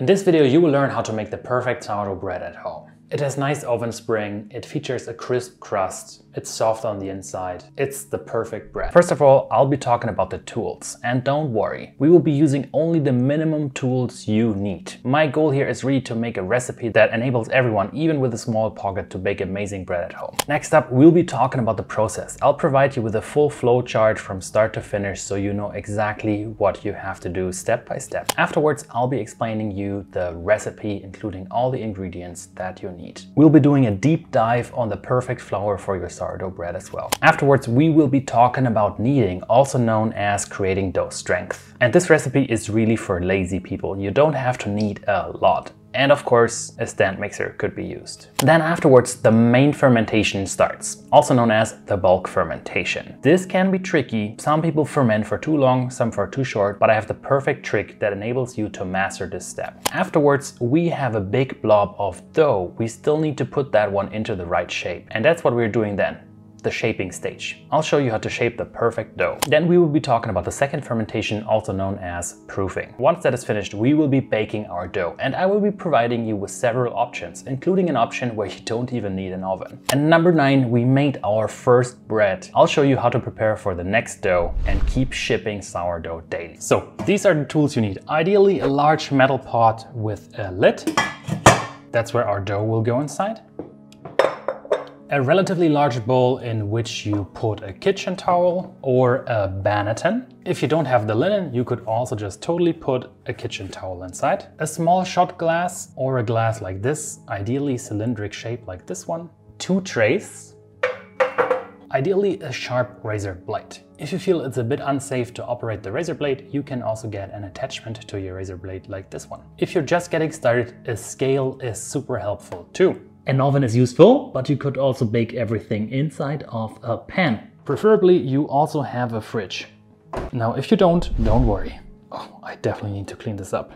In this video you will learn how to make the perfect sourdough bread at home. It has nice oven spring, it features a crisp crust, it's soft on the inside, it's the perfect bread. First of all, I'll be talking about the tools. And don't worry, we will be using only the minimum tools you need. My goal here is really to make a recipe that enables everyone, even with a small pocket, to bake amazing bread at home. Next up, we'll be talking about the process. I'll provide you with a full flow chart from start to finish so you know exactly what you have to do step by step. Afterwards, I'll be explaining you the recipe, including all the ingredients that you need need. We'll be doing a deep dive on the perfect flour for your sourdough bread as well. Afterwards, we will be talking about kneading, also known as creating dough strength. And this recipe is really for lazy people. You don't have to knead a lot. And of course, a stand mixer could be used. Then afterwards, the main fermentation starts, also known as the bulk fermentation. This can be tricky. Some people ferment for too long, some for too short, but I have the perfect trick that enables you to master this step. Afterwards, we have a big blob of dough. We still need to put that one into the right shape. And that's what we're doing then the shaping stage. I'll show you how to shape the perfect dough. Then we will be talking about the second fermentation, also known as proofing. Once that is finished, we will be baking our dough and I will be providing you with several options, including an option where you don't even need an oven. And number nine, we made our first bread. I'll show you how to prepare for the next dough and keep shipping sourdough daily. So these are the tools you need. Ideally a large metal pot with a lid. That's where our dough will go inside a relatively large bowl in which you put a kitchen towel or a banneton. If you don't have the linen, you could also just totally put a kitchen towel inside. A small shot glass or a glass like this, ideally cylindric shape like this one. Two trays. Ideally a sharp razor blade. If you feel it's a bit unsafe to operate the razor blade, you can also get an attachment to your razor blade like this one. If you're just getting started, a scale is super helpful too. An oven is useful, but you could also bake everything inside of a pan. Preferably you also have a fridge. Now if you don't, don't worry. Oh, I definitely need to clean this up.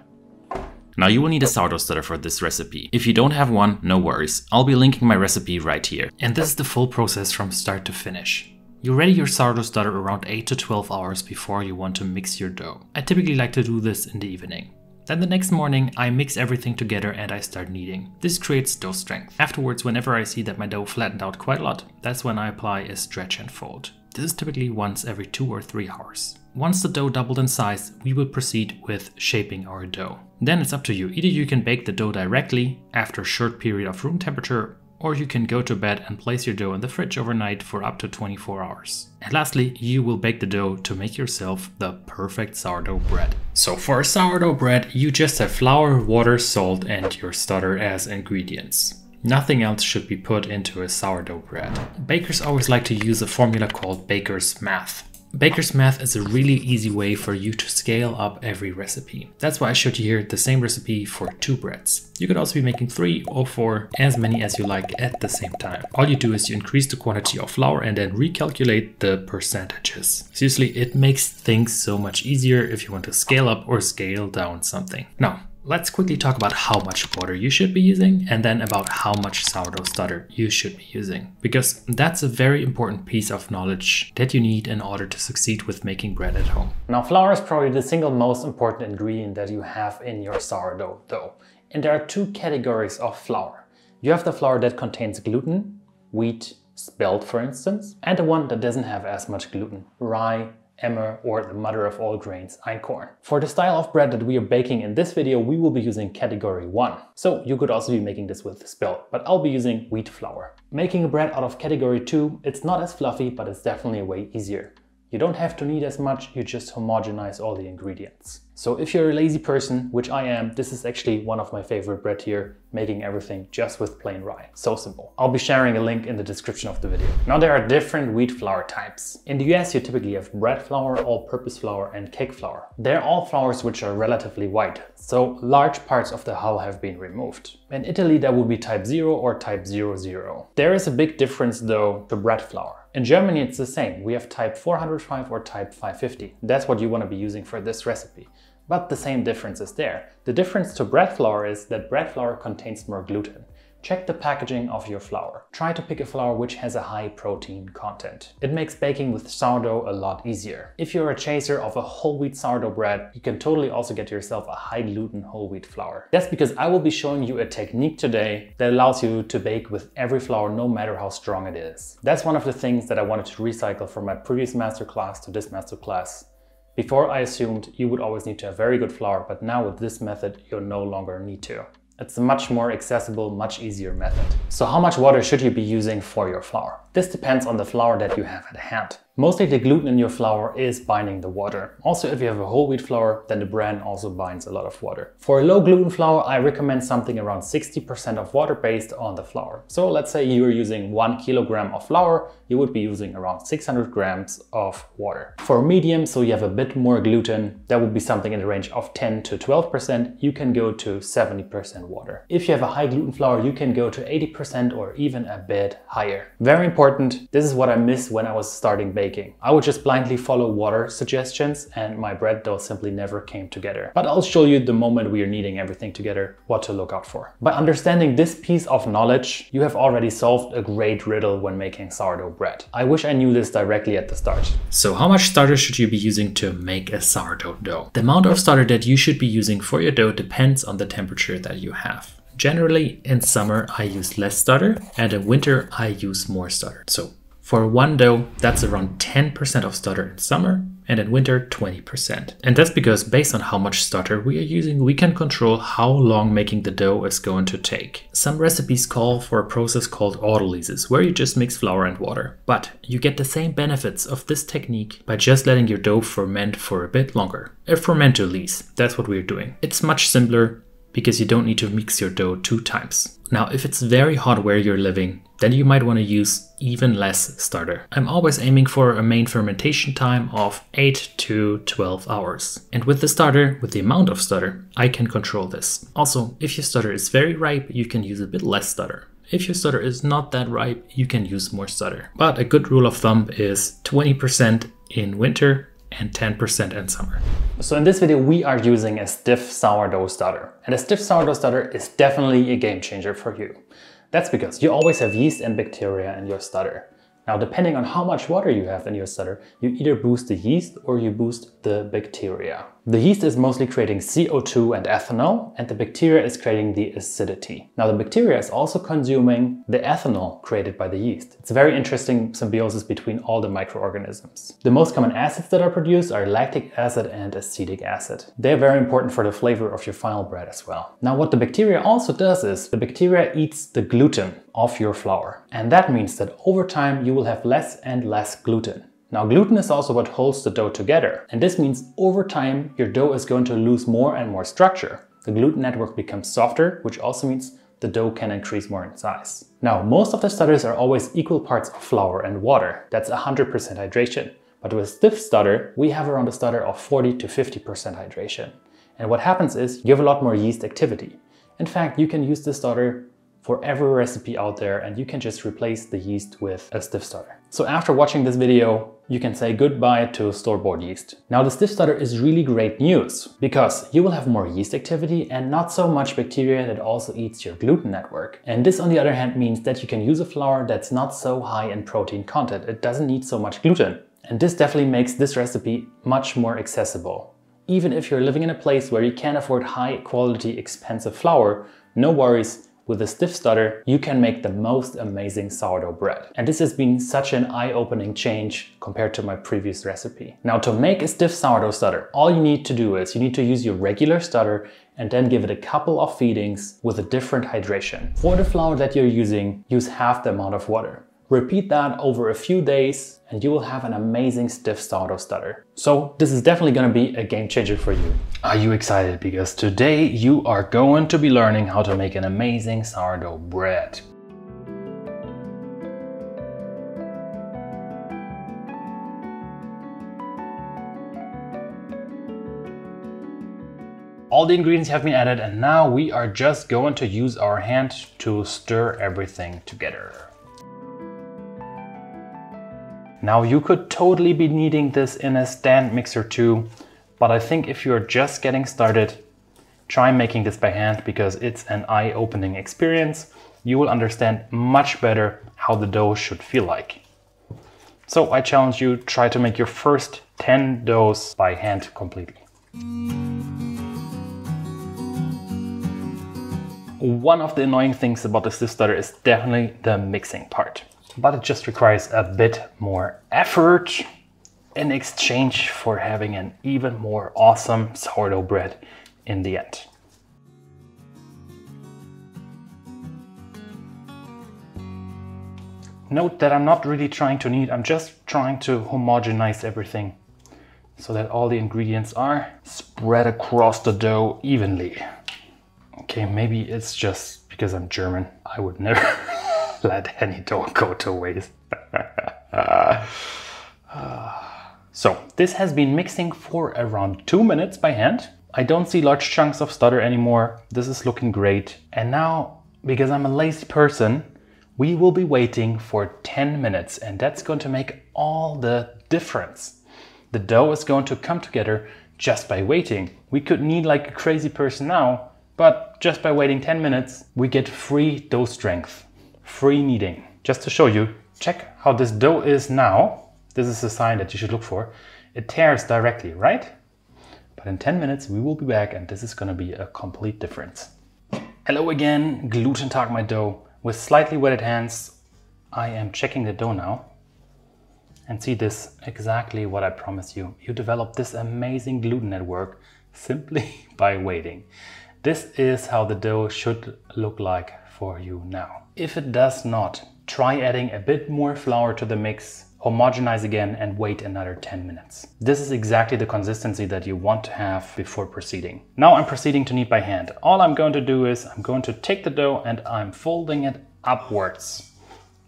Now you will need a sourdough starter for this recipe. If you don't have one, no worries. I'll be linking my recipe right here. And this is the full process from start to finish. You ready your sourdough starter around 8 to 12 hours before you want to mix your dough. I typically like to do this in the evening. Then the next morning, I mix everything together and I start kneading. This creates dough strength. Afterwards, whenever I see that my dough flattened out quite a lot, that's when I apply a stretch and fold. This is typically once every two or three hours. Once the dough doubled in size, we will proceed with shaping our dough. Then it's up to you. Either you can bake the dough directly after a short period of room temperature or you can go to bed and place your dough in the fridge overnight for up to 24 hours. And lastly, you will bake the dough to make yourself the perfect sourdough bread. So for sourdough bread, you just have flour, water, salt and your starter as ingredients. Nothing else should be put into a sourdough bread. Bakers always like to use a formula called baker's math. Baker's Math is a really easy way for you to scale up every recipe. That's why I showed you here the same recipe for two breads. You could also be making three or four, as many as you like at the same time. All you do is you increase the quantity of flour and then recalculate the percentages. Seriously, it makes things so much easier if you want to scale up or scale down something. Now, Let's quickly talk about how much water you should be using and then about how much sourdough starter you should be using. Because that's a very important piece of knowledge that you need in order to succeed with making bread at home. Now flour is probably the single most important ingredient that you have in your sourdough dough. And there are two categories of flour. You have the flour that contains gluten, wheat, spelt for instance, and the one that doesn't have as much gluten, rye, emmer, or the mother of all grains, einkorn. For the style of bread that we are baking in this video, we will be using category 1. So you could also be making this with spelt, but I'll be using wheat flour. Making a bread out of category 2, it's not as fluffy, but it's definitely way easier. You don't have to knead as much, you just homogenize all the ingredients. So if you're a lazy person, which I am, this is actually one of my favorite bread here, making everything just with plain rye. So simple. I'll be sharing a link in the description of the video. Now there are different wheat flour types. In the US you typically have bread flour, all-purpose flour and cake flour. They're all flours which are relatively white, so large parts of the hull have been removed. In Italy that would be type 0 or type 00. There is a big difference though to bread flour. In Germany it's the same, we have type 405 or type 550. That's what you want to be using for this recipe but the same difference is there. The difference to bread flour is that bread flour contains more gluten, Check the packaging of your flour. Try to pick a flour which has a high protein content. It makes baking with sourdough a lot easier. If you're a chaser of a whole wheat sourdough bread, you can totally also get yourself a high gluten whole wheat flour. That's because I will be showing you a technique today that allows you to bake with every flour no matter how strong it is. That's one of the things that I wanted to recycle from my previous masterclass to this masterclass. Before I assumed you would always need to have very good flour, but now with this method, you'll no longer need to. It's a much more accessible, much easier method. So how much water should you be using for your flour? This depends on the flour that you have at hand. Mostly the gluten in your flour is binding the water. Also, if you have a whole wheat flour, then the bran also binds a lot of water. For a low gluten flour, I recommend something around 60% of water based on the flour. So let's say you're using one kilogram of flour, you would be using around 600 grams of water. For medium, so you have a bit more gluten, that would be something in the range of 10 to 12%, you can go to 70% water. If you have a high gluten flour, you can go to 80% or even a bit higher. Very important, this is what I missed when I was starting baking baking. I would just blindly follow water suggestions and my bread dough simply never came together. But I'll show you the moment we are kneading everything together what to look out for. By understanding this piece of knowledge, you have already solved a great riddle when making sourdough bread. I wish I knew this directly at the start. So how much starter should you be using to make a sourdough dough? The amount of starter that you should be using for your dough depends on the temperature that you have. Generally, in summer, I use less starter, and in winter, I use more starter. So for one dough, that's around 10% of starter in summer and in winter 20%. And that's because based on how much starter we are using, we can control how long making the dough is going to take. Some recipes call for a process called autolysis, where you just mix flour and water. But you get the same benefits of this technique by just letting your dough ferment for a bit longer. A fermentolyse, that's what we're doing. It's much simpler because you don't need to mix your dough two times. Now, if it's very hot where you're living, then you might want to use even less starter. I'm always aiming for a main fermentation time of 8 to 12 hours. And with the starter, with the amount of starter, I can control this. Also, if your starter is very ripe, you can use a bit less starter. If your starter is not that ripe, you can use more starter. But a good rule of thumb is 20% in winter and 10% in summer. So in this video, we are using a stiff sourdough starter. And a stiff sourdough starter is definitely a game changer for you. That's because you always have yeast and bacteria in your starter. Now, depending on how much water you have in your starter, you either boost the yeast or you boost the bacteria. The yeast is mostly creating CO2 and ethanol, and the bacteria is creating the acidity. Now, the bacteria is also consuming the ethanol created by the yeast. It's a very interesting symbiosis between all the microorganisms. The most common acids that are produced are lactic acid and acetic acid. They're very important for the flavor of your final bread as well. Now, what the bacteria also does is the bacteria eats the gluten of your flour. And that means that over time you will have less and less gluten. Now gluten is also what holds the dough together. And this means over time your dough is going to lose more and more structure. The gluten network becomes softer, which also means the dough can increase more in size. Now, most of the starters are always equal parts of flour and water. That's 100% hydration. But with stiff starter, we have around a starter of 40 to 50% hydration. And what happens is you have a lot more yeast activity. In fact, you can use this starter for every recipe out there and you can just replace the yeast with a stiff starter. So after watching this video, you can say goodbye to store-bought yeast. Now the stiff starter is really great news because you will have more yeast activity and not so much bacteria that also eats your gluten network. And this on the other hand means that you can use a flour that's not so high in protein content. It doesn't need so much gluten. And this definitely makes this recipe much more accessible. Even if you're living in a place where you can't afford high quality expensive flour, no worries, with a stiff starter, you can make the most amazing sourdough bread. And this has been such an eye-opening change compared to my previous recipe. Now to make a stiff sourdough starter, all you need to do is you need to use your regular starter and then give it a couple of feedings with a different hydration. For the flour that you're using, use half the amount of water. Repeat that over a few days and you will have an amazing stiff sourdough starter. So this is definitely gonna be a game changer for you. Are you excited? Because today you are going to be learning how to make an amazing sourdough bread. All the ingredients have been added and now we are just going to use our hand to stir everything together. Now you could totally be kneading this in a stand mixer too, but I think if you're just getting started, try making this by hand because it's an eye-opening experience you will understand much better how the dough should feel like. So I challenge you, try to make your first 10 doughs by hand completely. One of the annoying things about the stiff starter is definitely the mixing part, but it just requires a bit more effort in exchange for having an even more awesome sourdough bread in the end. Note that I'm not really trying to knead, I'm just trying to homogenize everything so that all the ingredients are spread across the dough evenly. Okay, maybe it's just because I'm German. I would never let any dough go to waste. so this has been mixing for around two minutes by hand. I don't see large chunks of starter anymore. This is looking great. And now, because I'm a lazy person, we will be waiting for 10 minutes and that's going to make all the difference. The dough is going to come together just by waiting. We could knead like a crazy person now, but just by waiting 10 minutes, we get free dough strength, free kneading. Just to show you, check how this dough is now. This is a sign that you should look for. It tears directly, right? But in 10 minutes, we will be back and this is gonna be a complete difference. Hello again, gluten tag my dough. With slightly wetted hands, I am checking the dough now and see this exactly what I promised you. You develop this amazing gluten network simply by waiting. This is how the dough should look like for you now. If it does not, try adding a bit more flour to the mix, homogenize again and wait another 10 minutes. This is exactly the consistency that you want to have before proceeding. Now I'm proceeding to knead by hand. All I'm going to do is I'm going to take the dough and I'm folding it upwards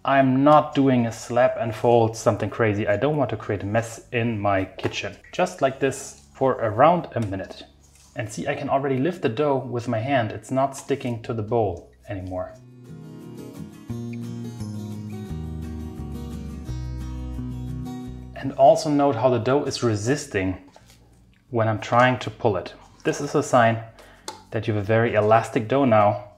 I'm not doing a slap and fold something crazy. I don't want to create a mess in my kitchen. Just like this for around a minute. And see, I can already lift the dough with my hand. It's not sticking to the bowl anymore. And also note how the dough is resisting when I'm trying to pull it. This is a sign that you have a very elastic dough now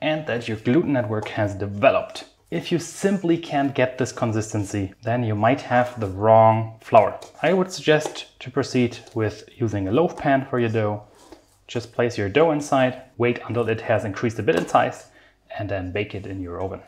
and that your gluten network has developed. If you simply can't get this consistency, then you might have the wrong flour. I would suggest to proceed with using a loaf pan for your dough. Just place your dough inside, wait until it has increased a bit in size, and then bake it in your oven.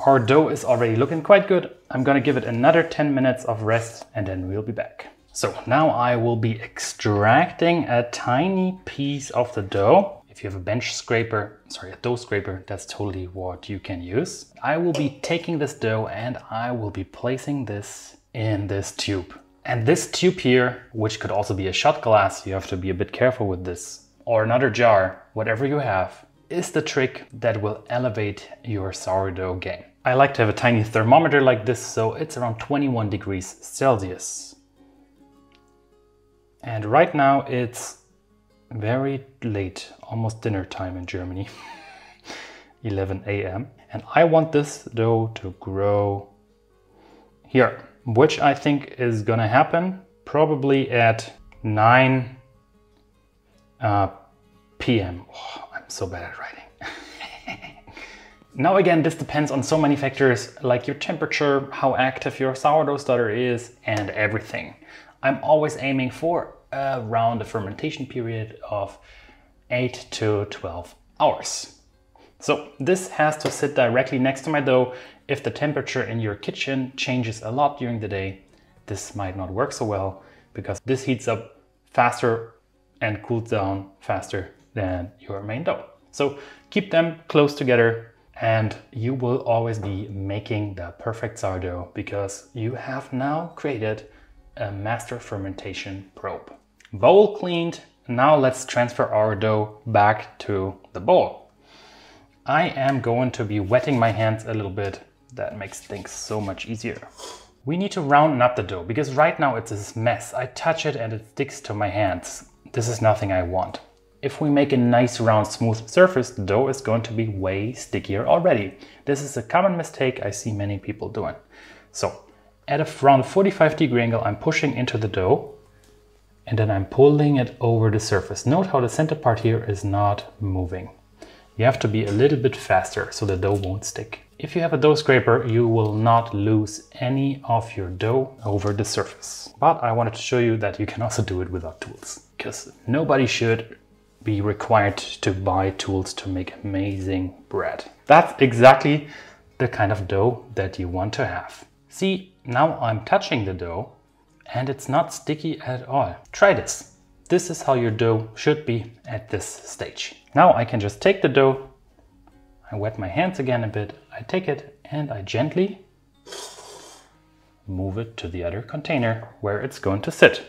Our dough is already looking quite good. I'm gonna give it another 10 minutes of rest and then we'll be back. So now I will be extracting a tiny piece of the dough. If you have a bench scraper, sorry, a dough scraper, that's totally what you can use. I will be taking this dough and I will be placing this in this tube. And this tube here, which could also be a shot glass, you have to be a bit careful with this, or another jar, whatever you have, is the trick that will elevate your sourdough game. I like to have a tiny thermometer like this, so it's around 21 degrees Celsius. And right now it's very late, almost dinner time in Germany, 11 a.m. And I want this dough to grow here, which I think is gonna happen probably at 9 uh, p.m. Oh, so bad at writing. now again, this depends on so many factors like your temperature, how active your sourdough starter is, and everything. I'm always aiming for around a fermentation period of 8 to 12 hours. So this has to sit directly next to my dough. If the temperature in your kitchen changes a lot during the day, this might not work so well because this heats up faster and cools down faster than your main dough. So keep them close together and you will always be making the perfect sourdough because you have now created a master fermentation probe. Bowl cleaned, now let's transfer our dough back to the bowl. I am going to be wetting my hands a little bit. That makes things so much easier. We need to round up the dough because right now it's this mess. I touch it and it sticks to my hands. This is nothing I want. If we make a nice round smooth surface, the dough is going to be way stickier already. This is a common mistake I see many people doing. So at a around 45 degree angle, I'm pushing into the dough and then I'm pulling it over the surface. Note how the center part here is not moving. You have to be a little bit faster so the dough won't stick. If you have a dough scraper, you will not lose any of your dough over the surface. But I wanted to show you that you can also do it without tools because nobody should be required to buy tools to make amazing bread. That's exactly the kind of dough that you want to have. See, now I'm touching the dough and it's not sticky at all. Try this. This is how your dough should be at this stage. Now I can just take the dough, I wet my hands again a bit, I take it and I gently move it to the other container where it's going to sit.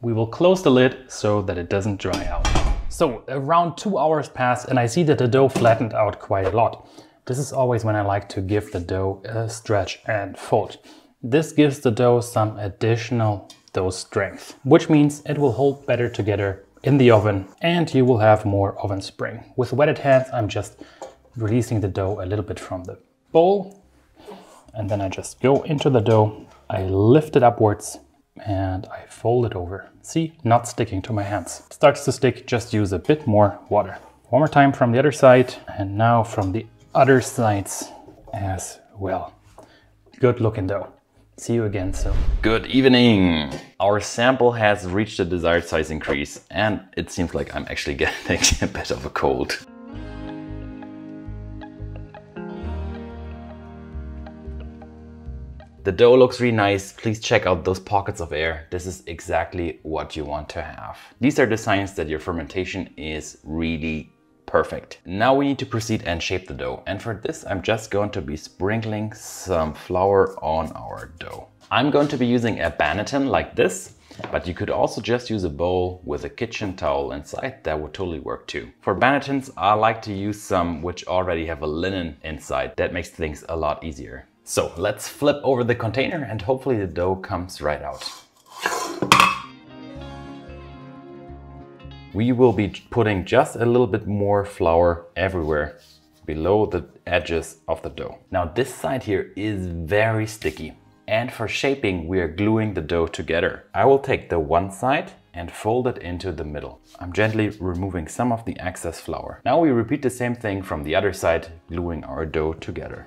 We will close the lid so that it doesn't dry out. So around two hours pass and I see that the dough flattened out quite a lot. This is always when I like to give the dough a stretch and fold. This gives the dough some additional dough strength, which means it will hold better together in the oven and you will have more oven spring. With wetted hands, I'm just releasing the dough a little bit from the bowl and then I just go into the dough, I lift it upwards and I fold it over. See, not sticking to my hands. It starts to stick, just use a bit more water. One more time from the other side and now from the other sides as well. Good looking dough. See you again soon. Good evening. Our sample has reached the desired size increase and it seems like I'm actually getting a bit of a cold. The dough looks really nice. Please check out those pockets of air. This is exactly what you want to have. These are the signs that your fermentation is really perfect. Now we need to proceed and shape the dough. And for this, I'm just going to be sprinkling some flour on our dough. I'm going to be using a banneton like this, but you could also just use a bowl with a kitchen towel inside. That would totally work too. For bannetons, I like to use some which already have a linen inside. That makes things a lot easier. So let's flip over the container and hopefully the dough comes right out. We will be putting just a little bit more flour everywhere below the edges of the dough. Now this side here is very sticky and for shaping we are gluing the dough together. I will take the one side and fold it into the middle. I'm gently removing some of the excess flour. Now we repeat the same thing from the other side, gluing our dough together.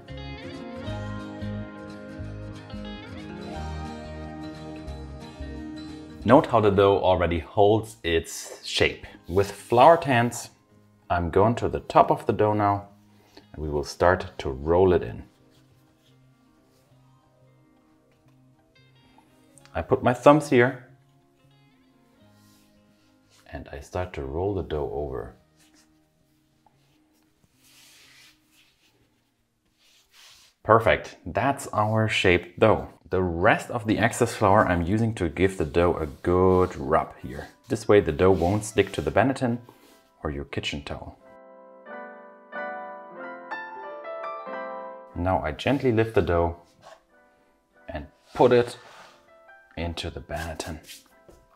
Note how the dough already holds its shape. With floured hands, I'm going to the top of the dough now and we will start to roll it in. I put my thumbs here and I start to roll the dough over. Perfect, that's our shaped dough. The rest of the excess flour I'm using to give the dough a good rub here. This way the dough won't stick to the banneton or your kitchen towel. Now I gently lift the dough and put it into the banneton.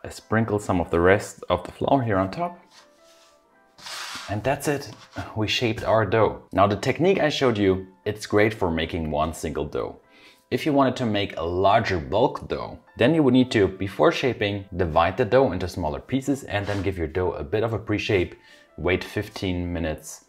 I sprinkle some of the rest of the flour here on top. And that's it, we shaped our dough. Now the technique I showed you, it's great for making one single dough. If you wanted to make a larger bulk dough, then you would need to, before shaping, divide the dough into smaller pieces and then give your dough a bit of a pre-shape, wait 15 minutes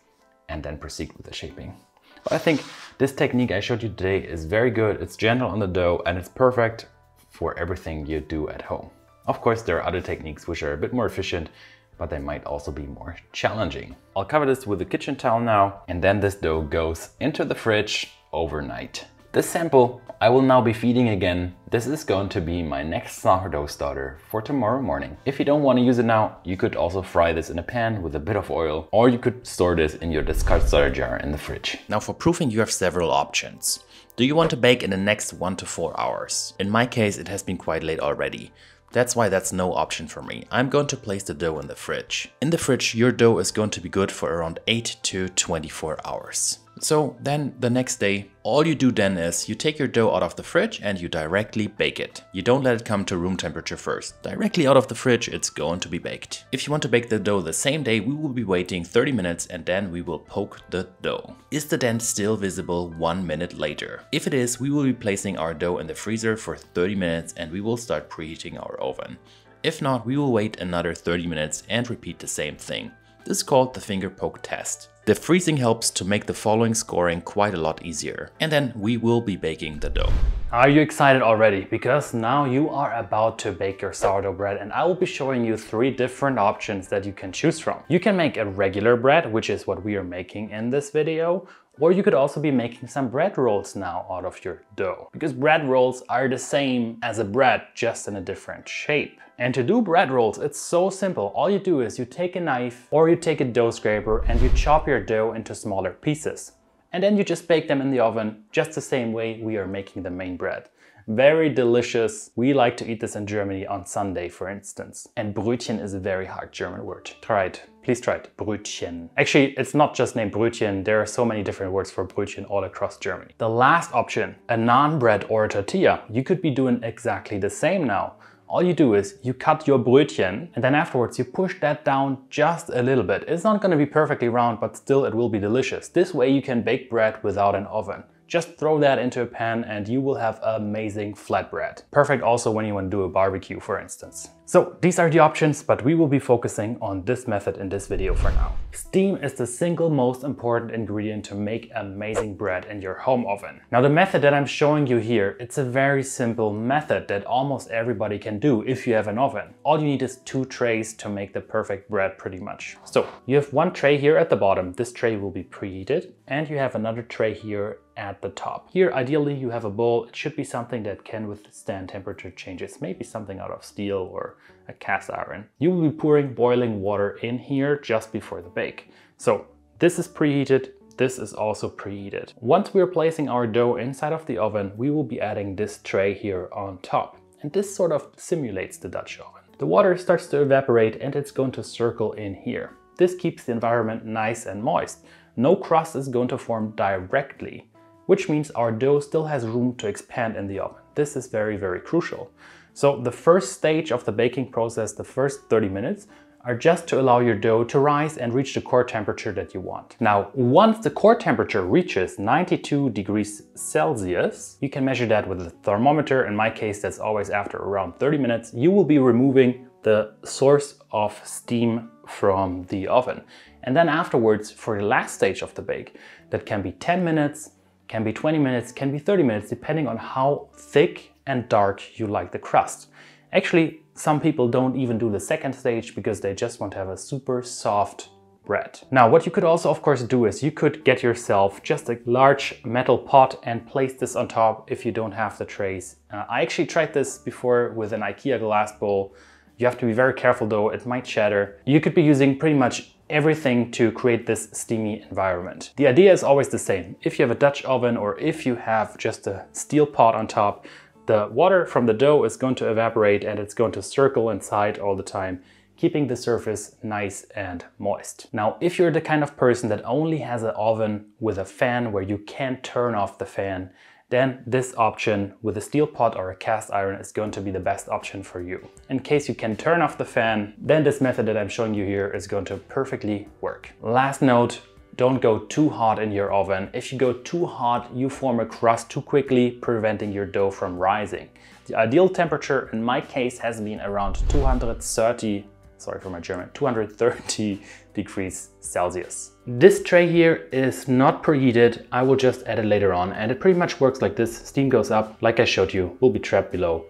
and then proceed with the shaping. But I think this technique I showed you today is very good, it's gentle on the dough and it's perfect for everything you do at home. Of course, there are other techniques which are a bit more efficient, but they might also be more challenging. I'll cover this with a kitchen towel now, and then this dough goes into the fridge overnight. This sample I will now be feeding again. This is going to be my next sourdough starter for tomorrow morning. If you don't want to use it now, you could also fry this in a pan with a bit of oil, or you could store this in your discard starter jar in the fridge. Now for proofing you have several options. Do you want to bake in the next 1 to 4 hours? In my case it has been quite late already. That's why that's no option for me. I'm going to place the dough in the fridge. In the fridge, your dough is going to be good for around 8 to 24 hours. So then the next day, all you do then is you take your dough out of the fridge and you directly bake it. You don't let it come to room temperature first. Directly out of the fridge, it's going to be baked. If you want to bake the dough the same day, we will be waiting 30 minutes and then we will poke the dough. Is the dent still visible one minute later? If it is, we will be placing our dough in the freezer for 30 minutes and we will start preheating our oven. If not, we will wait another 30 minutes and repeat the same thing. This is called the finger poke test. The freezing helps to make the following scoring quite a lot easier. And then we will be baking the dough. Are you excited already? Because now you are about to bake your sourdough bread and I will be showing you three different options that you can choose from. You can make a regular bread, which is what we are making in this video, or you could also be making some bread rolls now out of your dough. Because bread rolls are the same as a bread, just in a different shape. And to do bread rolls, it's so simple. All you do is you take a knife or you take a dough scraper and you chop your dough into smaller pieces. And then you just bake them in the oven just the same way we are making the main bread. Very delicious. We like to eat this in Germany on Sunday, for instance. And Brötchen is a very hard German word. Try it. Please try it. Brötchen. Actually, it's not just named Brötchen. There are so many different words for Brötchen all across Germany. The last option, a naan bread or a tortilla. You could be doing exactly the same now. All you do is you cut your brötchen and then afterwards you push that down just a little bit. It's not going to be perfectly round, but still it will be delicious. This way you can bake bread without an oven. Just throw that into a pan and you will have amazing flatbread. Perfect also when you want to do a barbecue, for instance. So these are the options, but we will be focusing on this method in this video for now. Steam is the single most important ingredient to make amazing bread in your home oven. Now the method that I'm showing you here, it's a very simple method that almost everybody can do if you have an oven. All you need is two trays to make the perfect bread pretty much. So you have one tray here at the bottom. This tray will be preheated and you have another tray here at the top. Here, ideally, you have a bowl. It should be something that can withstand temperature changes, maybe something out of steel or a cast iron. You will be pouring boiling water in here just before the bake. So this is preheated, this is also preheated. Once we're placing our dough inside of the oven, we will be adding this tray here on top. And this sort of simulates the Dutch oven. The water starts to evaporate and it's going to circle in here. This keeps the environment nice and moist. No crust is going to form directly which means our dough still has room to expand in the oven. This is very, very crucial. So the first stage of the baking process, the first 30 minutes, are just to allow your dough to rise and reach the core temperature that you want. Now, once the core temperature reaches 92 degrees Celsius, you can measure that with a thermometer. In my case, that's always after around 30 minutes. You will be removing the source of steam from the oven. And then afterwards, for the last stage of the bake, that can be 10 minutes, can be 20 minutes, can be 30 minutes, depending on how thick and dark you like the crust. Actually, some people don't even do the second stage because they just want to have a super soft bread. Now, what you could also, of course, do is you could get yourself just a large metal pot and place this on top if you don't have the trays. Uh, I actually tried this before with an IKEA glass bowl. You have to be very careful though, it might shatter. You could be using pretty much everything to create this steamy environment. The idea is always the same. If you have a Dutch oven or if you have just a steel pot on top, the water from the dough is going to evaporate and it's going to circle inside all the time, keeping the surface nice and moist. Now, if you're the kind of person that only has an oven with a fan where you can't turn off the fan, then this option with a steel pot or a cast iron is going to be the best option for you. In case you can turn off the fan, then this method that I'm showing you here is going to perfectly work. Last note, don't go too hot in your oven. If you go too hot, you form a crust too quickly, preventing your dough from rising. The ideal temperature in my case has been around 230 sorry for my German, 230 degrees Celsius. This tray here is not preheated. I will just add it later on and it pretty much works like this. Steam goes up, like I showed you, will be trapped below.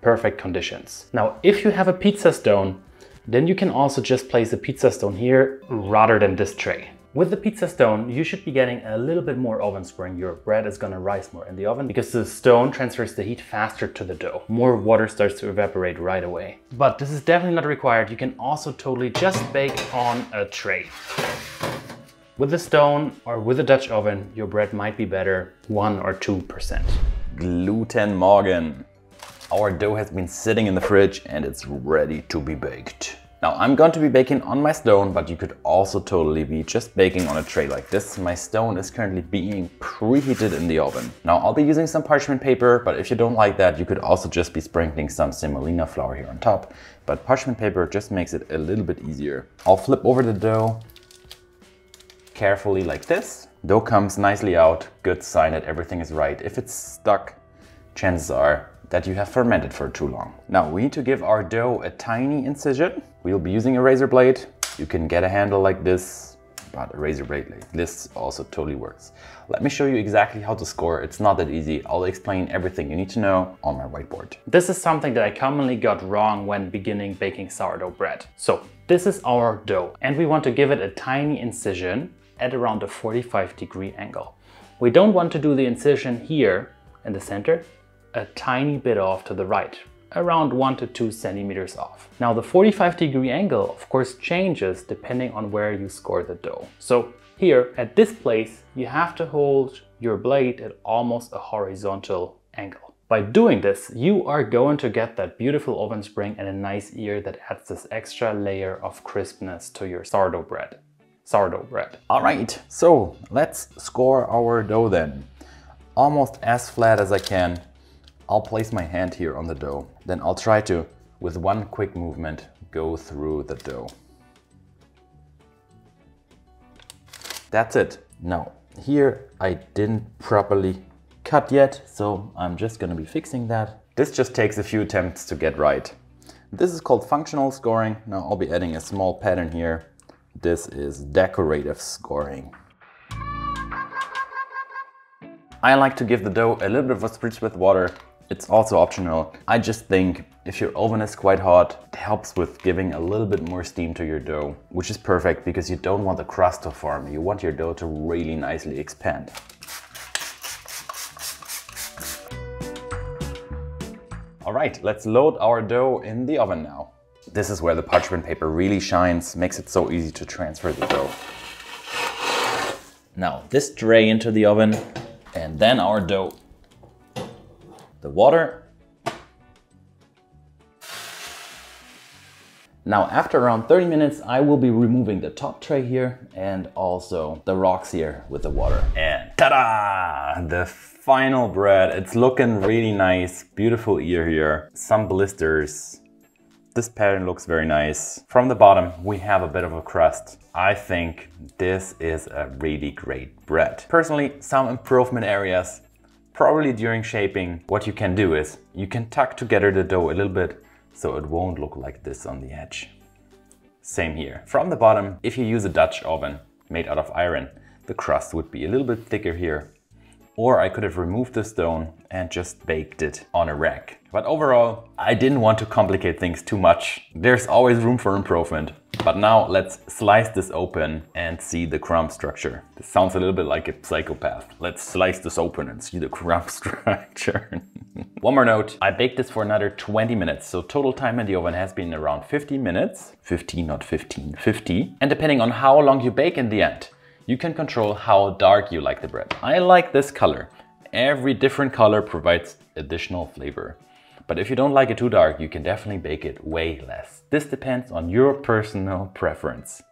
Perfect conditions. Now, if you have a pizza stone, then you can also just place the pizza stone here rather than this tray. With the pizza stone, you should be getting a little bit more oven spring. Your bread is gonna rise more in the oven because the stone transfers the heat faster to the dough. More water starts to evaporate right away. But this is definitely not required. You can also totally just bake on a tray. With the stone or with a Dutch oven, your bread might be better, one or 2%. Gluten Morgen. Our dough has been sitting in the fridge and it's ready to be baked. Now I'm going to be baking on my stone, but you could also totally be just baking on a tray like this. My stone is currently being preheated in the oven. Now I'll be using some parchment paper, but if you don't like that, you could also just be sprinkling some semolina flour here on top. But parchment paper just makes it a little bit easier. I'll flip over the dough carefully like this. Dough comes nicely out, good sign that everything is right. If it's stuck, chances are that you have fermented for too long. Now we need to give our dough a tiny incision. We'll be using a razor blade. You can get a handle like this, but a razor blade like this also totally works. Let me show you exactly how to score. It's not that easy. I'll explain everything you need to know on my whiteboard. This is something that I commonly got wrong when beginning baking sourdough bread. So this is our dough and we want to give it a tiny incision at around a 45 degree angle. We don't want to do the incision here in the center, a tiny bit off to the right, around one to two centimeters off. Now the 45 degree angle of course changes depending on where you score the dough. So here at this place, you have to hold your blade at almost a horizontal angle. By doing this, you are going to get that beautiful oven spring and a nice ear that adds this extra layer of crispness to your sourdough bread sourdough bread. All right, so let's score our dough then. Almost as flat as I can. I'll place my hand here on the dough. Then I'll try to, with one quick movement, go through the dough. That's it. Now, here I didn't properly cut yet, so I'm just gonna be fixing that. This just takes a few attempts to get right. This is called functional scoring. Now I'll be adding a small pattern here this is decorative scoring. I like to give the dough a little bit of a spritz with water. It's also optional. I just think if your oven is quite hot, it helps with giving a little bit more steam to your dough, which is perfect because you don't want the crust to form. You want your dough to really nicely expand. All right, let's load our dough in the oven now. This is where the parchment paper really shines, makes it so easy to transfer the dough. Now this tray into the oven and then our dough. The water. Now after around 30 minutes I will be removing the top tray here and also the rocks here with the water. And ta-da! The final bread. It's looking really nice. Beautiful ear here. Some blisters this pattern looks very nice. From the bottom, we have a bit of a crust. I think this is a really great bread. Personally, some improvement areas, probably during shaping, what you can do is you can tuck together the dough a little bit so it won't look like this on the edge. Same here. From the bottom, if you use a Dutch oven made out of iron, the crust would be a little bit thicker here. Or I could have removed the stone and just baked it on a rack. But overall, I didn't want to complicate things too much. There's always room for improvement. But now let's slice this open and see the crumb structure. This sounds a little bit like a psychopath. Let's slice this open and see the crumb structure. One more note, I baked this for another 20 minutes, so total time in the oven has been around 50 minutes. 15, not 15, 50. And depending on how long you bake in the end, you can control how dark you like the bread. I like this color. Every different color provides additional flavor. But if you don't like it too dark, you can definitely bake it way less. This depends on your personal preference.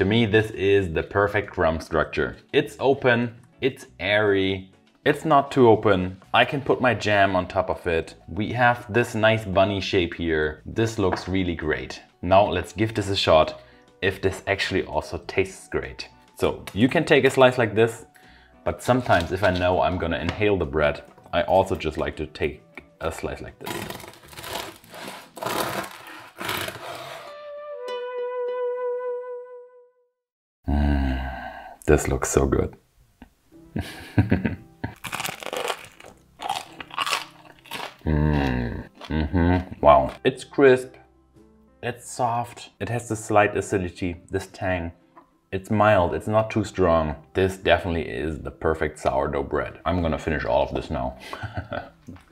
To me, this is the perfect crumb structure. It's open, it's airy, it's not too open. I can put my jam on top of it. We have this nice bunny shape here. This looks really great. Now let's give this a shot if this actually also tastes great. So you can take a slice like this, but sometimes if I know I'm gonna inhale the bread, I also just like to take a slice like this. This looks so good. Mm. Mm-hmm. Wow. It's crisp. It's soft. It has the slight acidity, this tang. It's mild, it's not too strong. This definitely is the perfect sourdough bread. I'm gonna finish all of this now.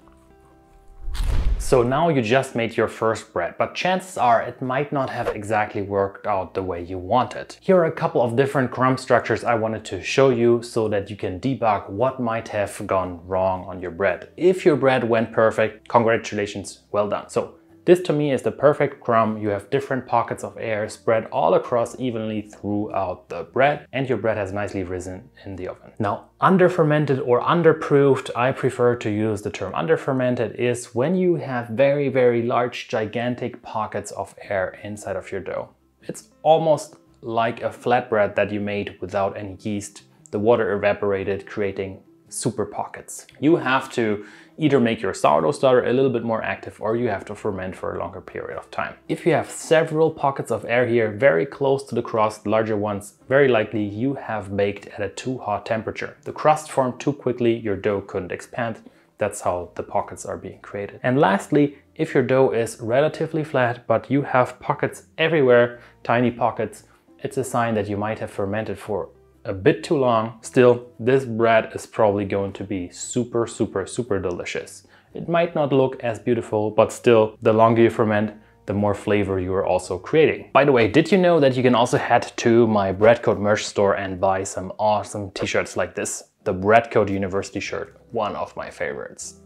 So now you just made your first bread, but chances are it might not have exactly worked out the way you wanted. Here are a couple of different crumb structures I wanted to show you so that you can debug what might have gone wrong on your bread. If your bread went perfect, congratulations, well done. So This to me is the perfect crumb. You have different pockets of air spread all across evenly throughout the bread and your bread has nicely risen in the oven. Now, under fermented or underproofed, I prefer to use the term under fermented is when you have very, very large, gigantic pockets of air inside of your dough. It's almost like a flatbread that you made without any yeast. The water evaporated, creating super pockets. You have to either make your sourdough starter a little bit more active or you have to ferment for a longer period of time. If you have several pockets of air here very close to the crust, larger ones, very likely you have baked at a too hot temperature. The crust formed too quickly, your dough couldn't expand. That's how the pockets are being created. And lastly, if your dough is relatively flat, but you have pockets everywhere, tiny pockets, it's a sign that you might have fermented for a bit too long. Still, this bread is probably going to be super, super, super delicious. It might not look as beautiful, but still, the longer you ferment, the more flavor you are also creating. By the way, did you know that you can also head to my Breadcode merch store and buy some awesome t-shirts like this? The Breadcode University shirt, one of my favorites.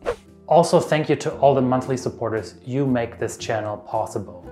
Also, thank you to all the monthly supporters. You make this channel possible.